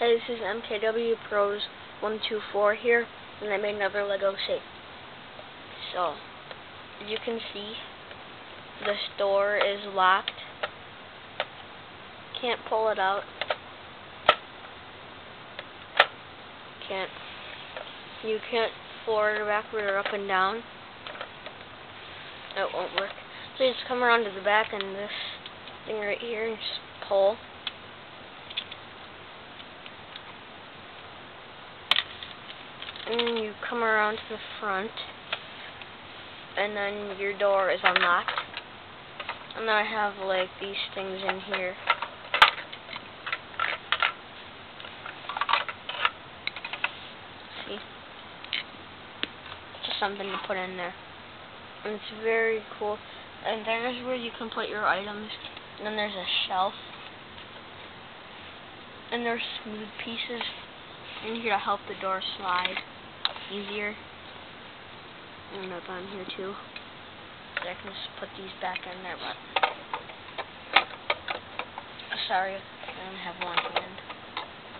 Hey, this is MKW Pros 124 here, and I made another Lego shape. So, as you can see, this door is locked. Can't pull it out. Can't. You can't forward or backward or up and down. It won't work. So you just come around to the back and this thing right here and just pull. And then you come around to the front and then your door is unlocked. And then I have like these things in here. See. Just something to put in there. And it's very cool. And there's where you can put your items. And then there's a shelf. And there's smooth pieces in here to help the door slide easier. And up on here too. So I can just put these back in there, but oh, sorry, I only have one hand.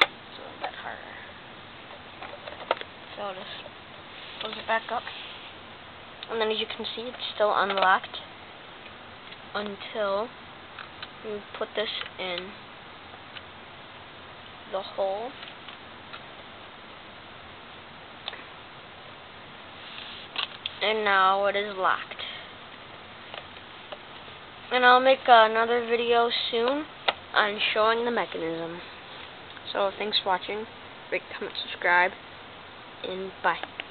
It's a little bit harder. So I'll just close it back up. And then as you can see, it's still unlocked until you put this in the hole. And now it is locked. And I'll make another video soon on showing the mechanism. So thanks for watching. Rate, comment, subscribe, and bye.